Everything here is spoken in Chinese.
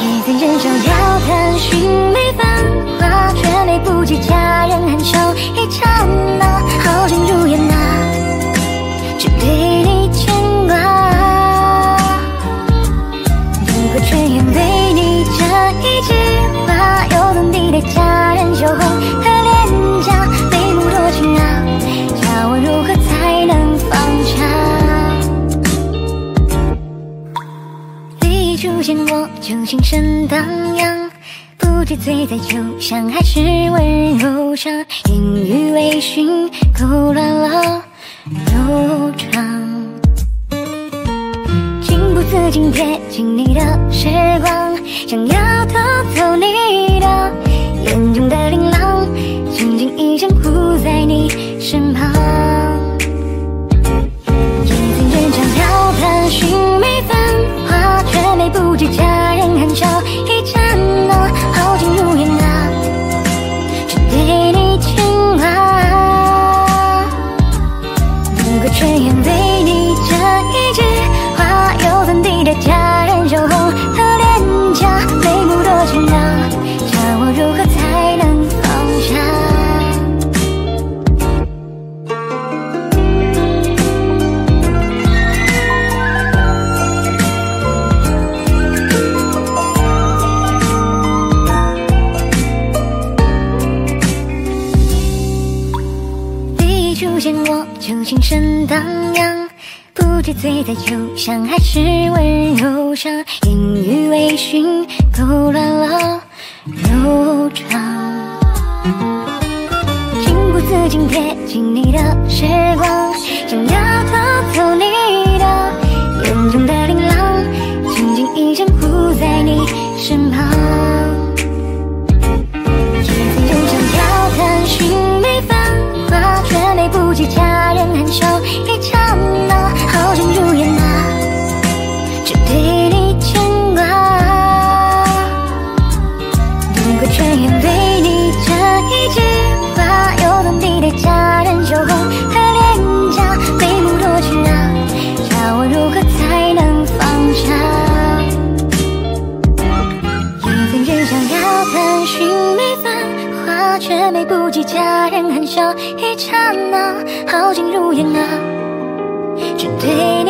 一个人逍遥，看寻梅芳华，却美不及佳人含羞。就心神荡漾，不知醉在酒香还是温柔乡，烟雨微醺，勾乱了柔肠。情不自禁贴近你的时光，想要偷走你的眼中的琳琅，轻轻一声护在你身旁。出现，我就心神荡漾，不知醉在酒香还是温柔乡，烟雨微醺，勾乱了柔肠。情不自禁贴近你的时光，想要却没不及佳人含笑一刹那，好景如烟啊，只对